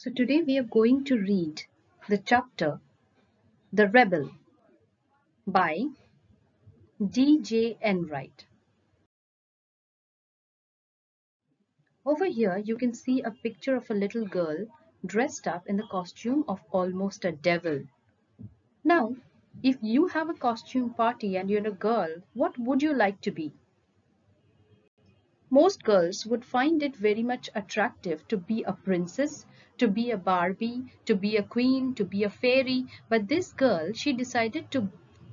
So today we are going to read the chapter The Rebel by D.J. Enright. Over here you can see a picture of a little girl dressed up in the costume of almost a devil. Now, if you have a costume party and you're a girl, what would you like to be? Most girls would find it very much attractive to be a princess, to be a Barbie, to be a queen, to be a fairy. But this girl, she decided to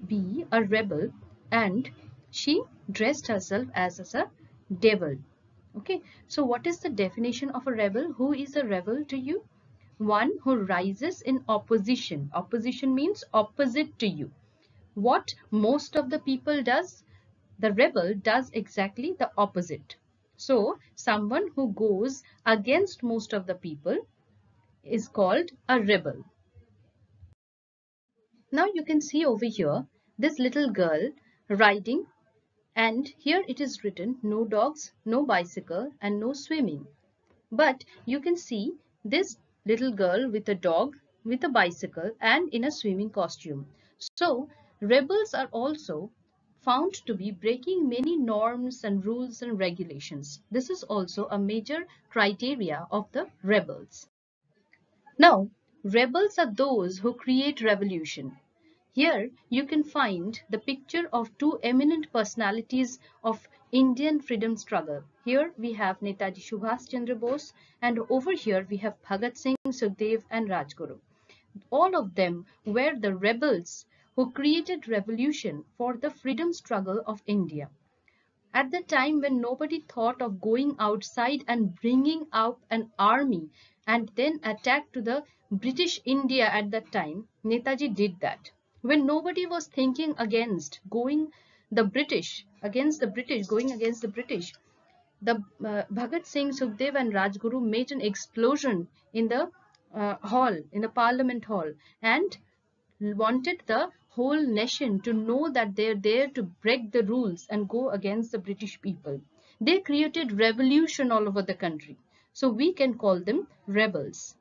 be a rebel and she dressed herself as, as a devil. Okay, so what is the definition of a rebel? Who is a rebel to you? One who rises in opposition. Opposition means opposite to you. What most of the people does? The rebel does exactly the opposite. So, someone who goes against most of the people is called a rebel. Now you can see over here this little girl riding and here it is written no dogs, no bicycle and no swimming. But you can see this little girl with a dog, with a bicycle and in a swimming costume. So rebels are also found to be breaking many norms and rules and regulations. This is also a major criteria of the rebels. Now, rebels are those who create revolution. Here you can find the picture of two eminent personalities of Indian freedom struggle. Here we have Netaji Subhash Chandra Bose and over here we have Bhagat Singh, Sukhdev and Rajguru. All of them were the rebels who created revolution for the freedom struggle of India. At the time when nobody thought of going outside and bringing up an army and then attack to the British India at that time, Netaji did that. When nobody was thinking against going the British, against the British, going against the British, the uh, Bhagat Singh, Sukhdev and Rajguru made an explosion in the uh, hall, in the parliament hall and wanted the whole nation to know that they're there to break the rules and go against the British people. They created revolution all over the country. So we can call them rebels.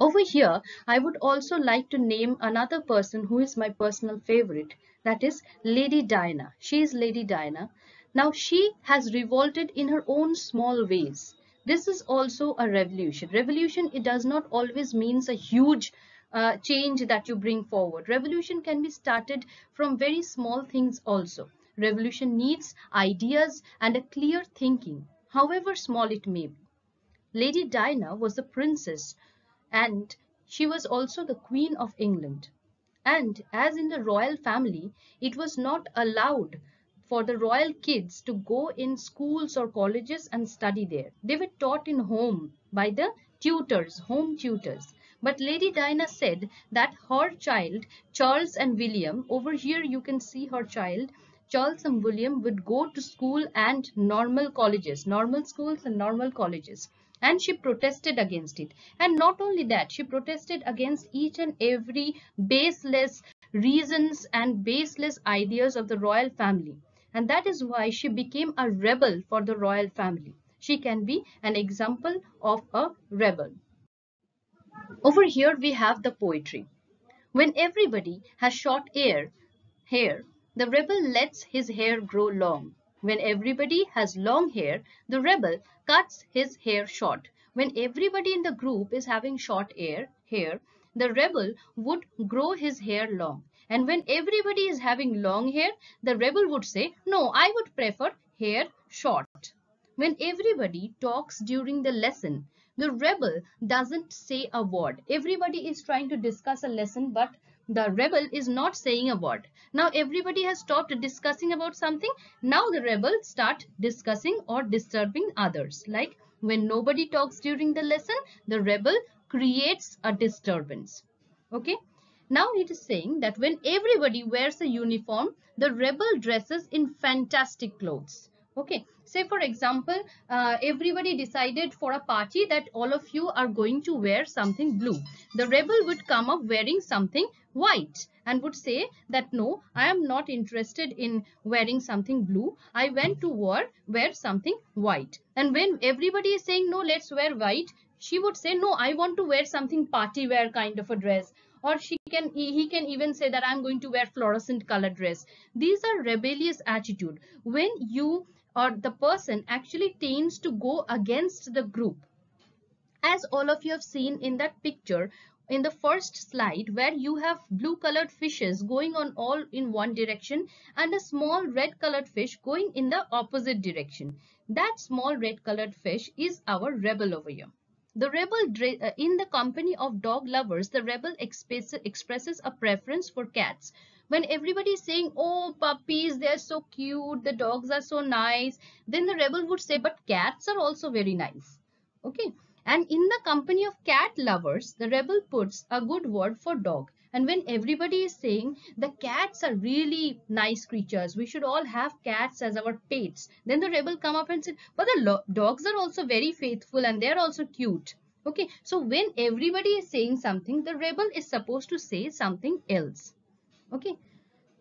Over here, I would also like to name another person who is my personal favorite. That is Lady Diana. She is Lady Diana. Now she has revolted in her own small ways. This is also a revolution. Revolution, it does not always means a huge uh, change that you bring forward. Revolution can be started from very small things also. Revolution needs ideas and a clear thinking, however small it may be. Lady Diana was a princess and she was also the Queen of England. And as in the royal family, it was not allowed for the royal kids to go in schools or colleges and study there. They were taught in home by the tutors, home tutors. But Lady Diana said that her child, Charles and William, over here you can see her child, Charles and William would go to school and normal colleges, normal schools and normal colleges. And she protested against it. And not only that, she protested against each and every baseless reasons and baseless ideas of the royal family. And that is why she became a rebel for the royal family. She can be an example of a rebel. Over here we have the poetry. When everybody has short hair, hair, the rebel lets his hair grow long. When everybody has long hair, the rebel cuts his hair short. When everybody in the group is having short hair, hair, the rebel would grow his hair long. And when everybody is having long hair, the rebel would say, no, I would prefer hair short. When everybody talks during the lesson, the rebel doesn't say a word. Everybody is trying to discuss a lesson, but the rebel is not saying a word. Now everybody has stopped discussing about something. Now the rebel start discussing or disturbing others. Like when nobody talks during the lesson, the rebel creates a disturbance. Okay. Now it is saying that when everybody wears a uniform, the rebel dresses in fantastic clothes. Okay, say for example, uh, everybody decided for a party that all of you are going to wear something blue. The rebel would come up wearing something white and would say that no, I am not interested in wearing something blue. I went to war wear something white. And when everybody is saying no, let's wear white, she would say, no, I want to wear something party wear kind of a dress. Or she can, he can even say that I'm going to wear fluorescent color dress. These are rebellious attitude. When you or the person actually tends to go against the group. As all of you have seen in that picture, in the first slide where you have blue colored fishes going on all in one direction and a small red colored fish going in the opposite direction. That small red colored fish is our rebel over here. The rebel, uh, in the company of dog lovers, the rebel expresses a preference for cats. When everybody is saying, oh, puppies, they're so cute, the dogs are so nice, then the rebel would say, but cats are also very nice. Okay. And in the company of cat lovers, the rebel puts a good word for dog. And when everybody is saying the cats are really nice creatures, we should all have cats as our pets, then the rebel come up and said, but the dogs are also very faithful and they're also cute. Okay, so when everybody is saying something, the rebel is supposed to say something else. Okay,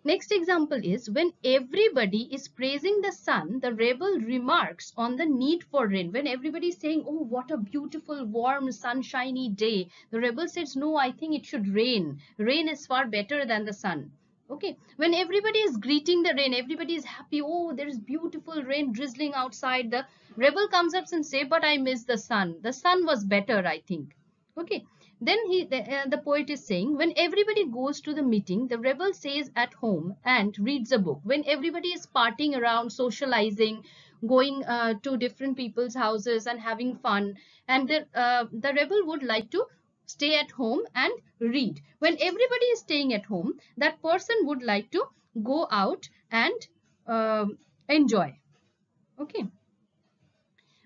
Next example is when everybody is praising the sun, the rebel remarks on the need for rain. When everybody is saying, oh, what a beautiful, warm, sunshiny day, the rebel says, no, I think it should rain. Rain is far better than the sun. Okay, when everybody is greeting the rain, everybody is happy. Oh, there is beautiful rain drizzling outside. The rebel comes up and say, but I miss the sun. The sun was better, I think. Okay, then he, the, uh, the poet is saying, when everybody goes to the meeting, the rebel stays at home and reads a book. When everybody is partying around, socializing, going uh, to different people's houses and having fun, and the, uh, the rebel would like to stay at home and read. When everybody is staying at home, that person would like to go out and um, enjoy. Okay.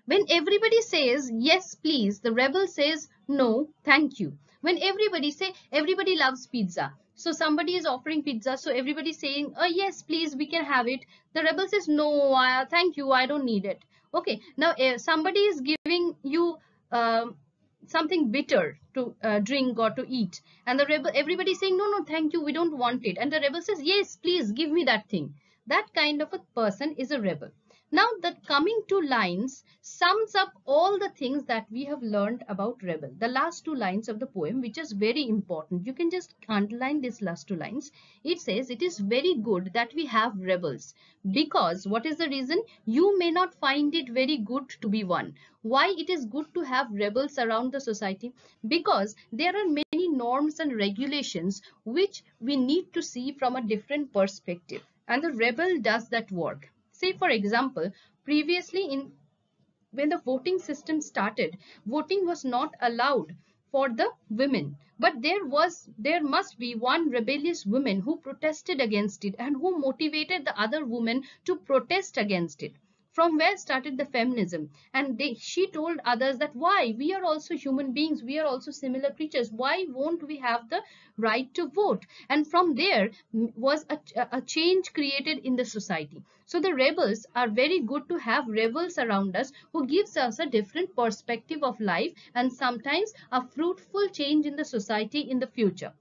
When everybody says, yes, please, the rebel says, no, thank you. When everybody say, everybody loves pizza. So somebody is offering pizza. So everybody saying, oh, yes, please, we can have it. The rebel says, no, uh, thank you. I don't need it. Okay. Now, if somebody is giving you uh, something bitter to uh, drink or to eat. And the rebel, everybody saying, no, no, thank you. We don't want it. And the rebel says, yes, please give me that thing. That kind of a person is a rebel. Now the coming two lines sums up all the things that we have learned about rebel. The last two lines of the poem which is very important. You can just underline these last two lines. It says it is very good that we have rebels because what is the reason? You may not find it very good to be one. Why it is good to have rebels around the society? Because there are many norms and regulations which we need to see from a different perspective and the rebel does that work Say for example, previously in when the voting system started, voting was not allowed for the women. But there was, there must be one rebellious woman who protested against it and who motivated the other women to protest against it from where started the feminism? And they, she told others that why? We are also human beings. We are also similar creatures. Why won't we have the right to vote? And from there was a, a change created in the society. So the rebels are very good to have rebels around us who gives us a different perspective of life and sometimes a fruitful change in the society in the future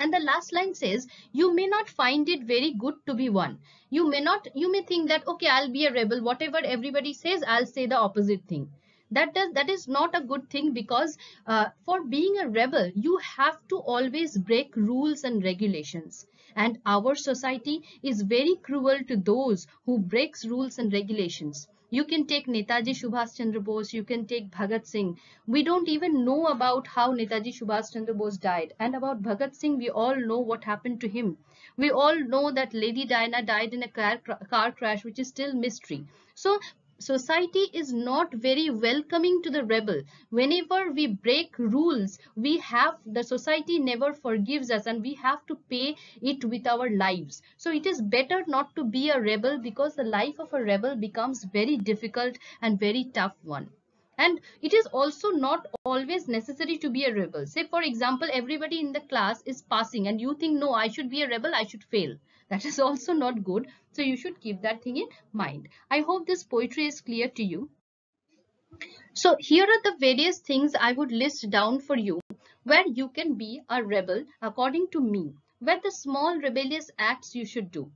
and the last line says, you may not find it very good to be one. You may not, you may think that, okay, I'll be a rebel. Whatever everybody says, I'll say the opposite thing. That does, that is not a good thing because uh, for being a rebel, you have to always break rules and regulations. And our society is very cruel to those who breaks rules and regulations. You can take Netaji Subhas Chandra Bose, you can take Bhagat Singh. We don't even know about how Netaji Subhas Chandra Bose died. And about Bhagat Singh, we all know what happened to him. We all know that Lady Diana died in a car, car crash, which is still mystery. So society is not very welcoming to the rebel. Whenever we break rules we have the society never forgives us and we have to pay it with our lives. So it is better not to be a rebel because the life of a rebel becomes very difficult and very tough one. And it is also not always necessary to be a rebel. Say for example everybody in the class is passing and you think no i should be a rebel i should fail that is also not good. So you should keep that thing in mind. I hope this poetry is clear to you. So here are the various things i would list down for you where you can be a rebel according to me where the small rebellious acts you should do.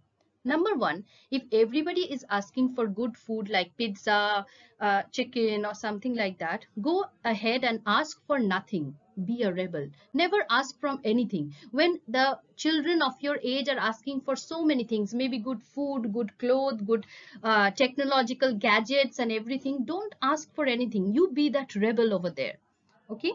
Number one, if everybody is asking for good food like pizza, uh, chicken or something like that, go ahead and ask for nothing. Be a rebel. Never ask from anything. When the children of your age are asking for so many things, maybe good food, good clothes, good uh, technological gadgets and everything, don't ask for anything. You be that rebel over there. Okay.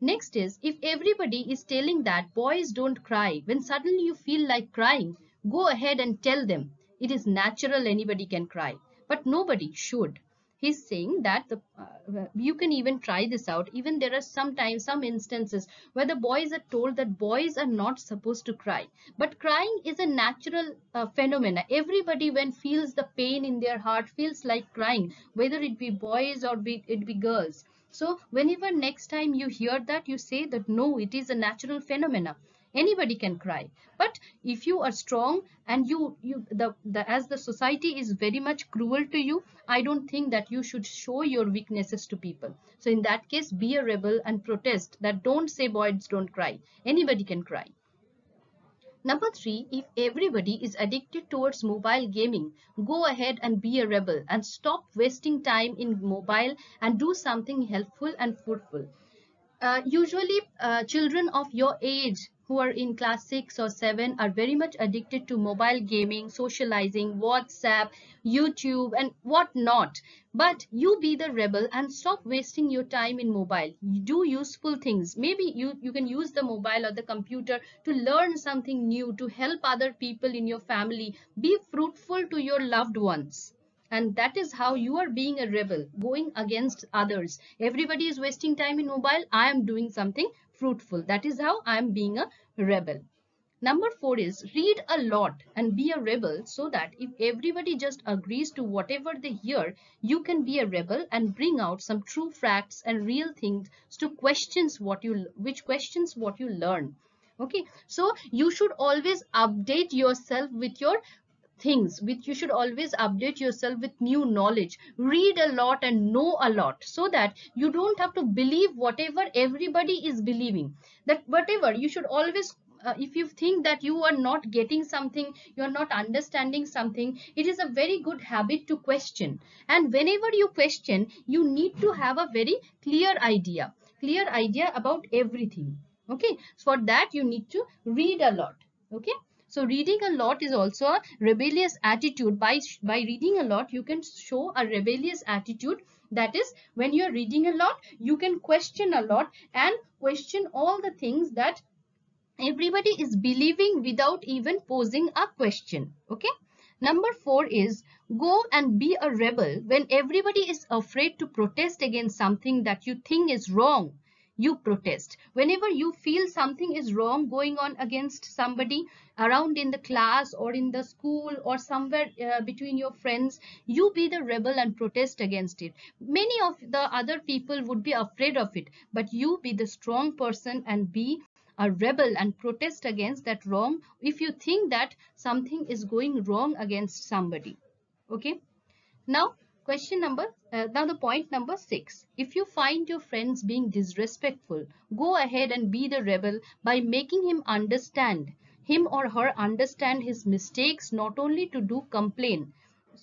Next is if everybody is telling that boys don't cry, when suddenly you feel like crying, Go ahead and tell them it is natural anybody can cry, but nobody should. He's saying that the, uh, you can even try this out. Even there are sometimes some instances where the boys are told that boys are not supposed to cry. But crying is a natural uh, phenomena. Everybody when feels the pain in their heart feels like crying, whether it be boys or be, it be girls. So whenever next time you hear that, you say that no, it is a natural phenomena anybody can cry. But if you are strong and you you the, the as the society is very much cruel to you i don't think that you should show your weaknesses to people. So in that case be a rebel and protest that don't say boys don't cry. Anybody can cry. Number three, if everybody is addicted towards mobile gaming, go ahead and be a rebel and stop wasting time in mobile and do something helpful and fruitful. Uh, usually, uh, children of your age who are in class 6 or 7 are very much addicted to mobile gaming, socializing, WhatsApp, YouTube and what not. But you be the rebel and stop wasting your time in mobile. Do useful things. Maybe you, you can use the mobile or the computer to learn something new, to help other people in your family. Be fruitful to your loved ones and that is how you are being a rebel going against others everybody is wasting time in mobile i am doing something fruitful. That is how I am being a rebel. Number four is read a lot and be a rebel so that if everybody just agrees to whatever they hear, you can be a rebel and bring out some true facts and real things to questions what you, which questions what you learn. Okay, so you should always update yourself with your things which you should always update yourself with new knowledge. Read a lot and know a lot so that you don't have to believe whatever everybody is believing. That whatever you should always uh, if you think that you are not getting something you are not understanding something it is a very good habit to question. And whenever you question you need to have a very clear idea. Clear idea about everything. Okay? So for that you need to read a lot. Okay so reading a lot is also a rebellious attitude. By, by reading a lot, you can show a rebellious attitude. That is, when you're reading a lot, you can question a lot and question all the things that everybody is believing without even posing a question. Okay. Number four is go and be a rebel when everybody is afraid to protest against something that you think is wrong you protest. Whenever you feel something is wrong going on against somebody around in the class or in the school or somewhere uh, between your friends you be the rebel and protest against it. Many of the other people would be afraid of it but you be the strong person and be a rebel and protest against that wrong if you think that something is going wrong against somebody. Okay? Now Question number, uh, now the point number six. If you find your friends being disrespectful, go ahead and be the rebel by making him understand, him or her understand his mistakes, not only to do complain.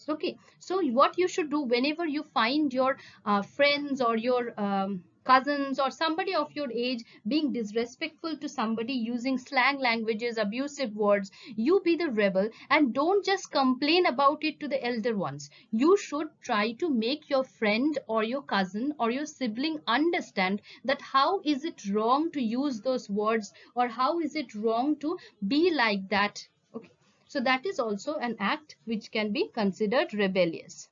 Okay, so what you should do whenever you find your uh, friends or your um, cousins or somebody of your age being disrespectful to somebody using slang languages abusive words you be the rebel and don't just complain about it to the elder ones. You should try to make your friend or your cousin or your sibling understand that how is it wrong to use those words or how is it wrong to be like that. Okay. So that is also an act which can be considered rebellious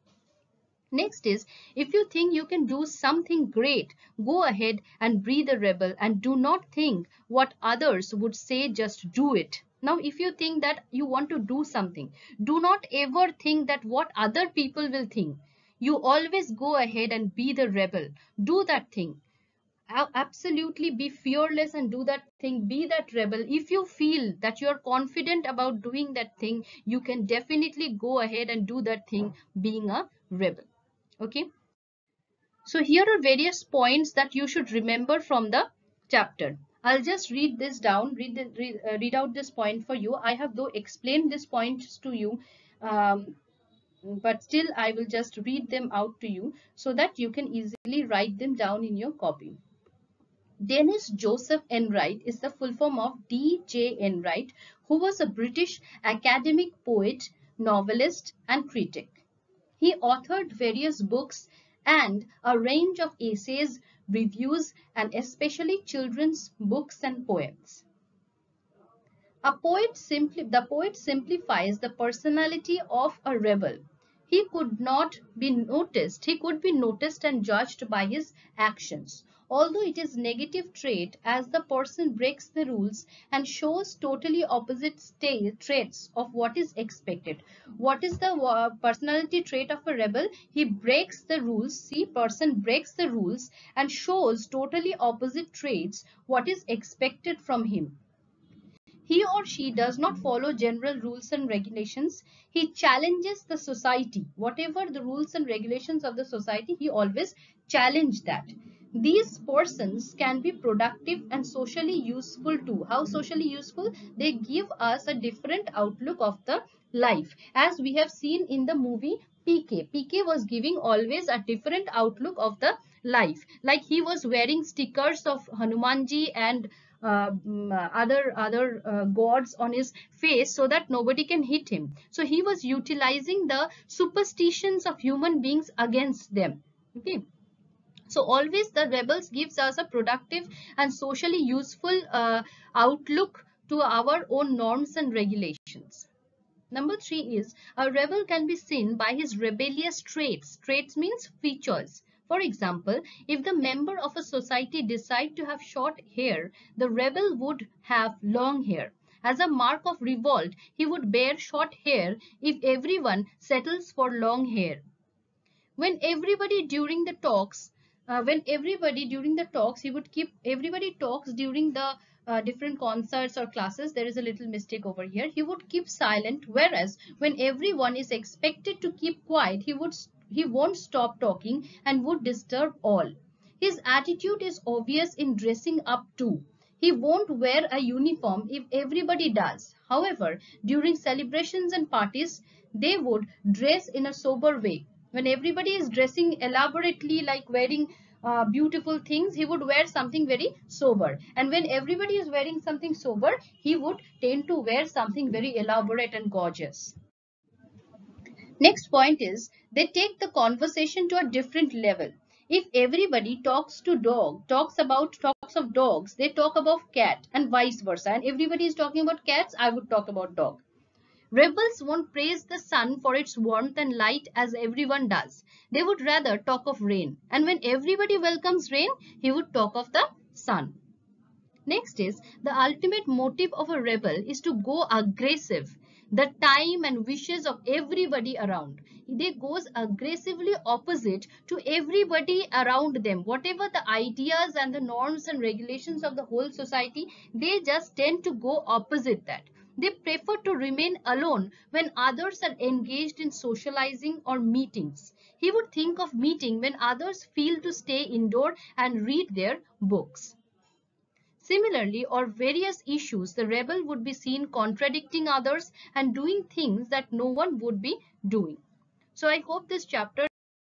Next is, if you think you can do something great, go ahead and breathe a rebel and do not think what others would say, just do it. Now, if you think that you want to do something, do not ever think that what other people will think. You always go ahead and be the rebel. Do that thing. Absolutely be fearless and do that thing. Be that rebel. If you feel that you're confident about doing that thing, you can definitely go ahead and do that thing being a rebel okay so here are various points that you should remember from the chapter I'll just read this down, read, the, read, uh, read out this point for you. I have though explained this points to you, um, but still I will just read them out to you so that you can easily write them down in your copy. Dennis Joseph Enright is the full form of D.J. Enright, who was a British academic poet, novelist, and critic. He authored various books and a range of essays, reviews, and especially children's books and poems. A poet simply, the poet simplifies the personality of a rebel. He could not be noticed, he could be noticed and judged by his actions. Although it is negative trait as the person breaks the rules and shows totally opposite traits of what is expected. What is the personality trait of a rebel? He breaks the rules. See, person breaks the rules and shows totally opposite traits what is expected from him. He or she does not follow general rules and regulations. He challenges the society. Whatever the rules and regulations of the society, he always challenge that. These persons can be productive and socially useful too. How socially useful? They give us a different outlook of the life. As we have seen in the movie PK. PK was giving always a different outlook of the life. Like he was wearing stickers of Hanumanji and other other uh, gods on his face so that nobody can hit him so he was utilizing the superstitions of human beings against them okay so always the rebels gives us a productive and socially useful uh, outlook to our own norms and regulations Number three is a rebel can be seen by his rebellious traits. Traits means features. For example, if the member of a society decide to have short hair, the rebel would have long hair. As a mark of revolt, he would bear short hair if everyone settles for long hair. When everybody during the talks, uh, when everybody during the talks, he would keep, everybody talks during the uh, different concerts or classes, there is a little mistake over here. He would keep silent, whereas when everyone is expected to keep quiet, he would he won't stop talking and would disturb all. His attitude is obvious in dressing up too. He won't wear a uniform if everybody does. However, during celebrations and parties, they would dress in a sober way. When everybody is dressing elaborately like wearing uh, beautiful things, he would wear something very sober. And when everybody is wearing something sober, he would tend to wear something very elaborate and gorgeous. Next point is they take the conversation to a different level. If everybody talks to dog, talks about talks of dogs, they talk about cat and vice versa. And everybody is talking about cats, I would talk about dog. Rebels won't praise the sun for its warmth and light as everyone does. They would rather talk of rain. And when everybody welcomes rain, he would talk of the sun. Next is the ultimate motive of a rebel is to go aggressive the time and wishes of everybody around. They goes aggressively opposite to everybody around them. Whatever the ideas and the norms and regulations of the whole society, they just tend to go opposite that. They prefer to remain alone when others are engaged in socializing or meetings. He would think of meeting when others feel to stay indoor and read their books. Similarly, or various issues, the rebel would be seen contradicting others and doing things that no one would be doing. So I hope this chapter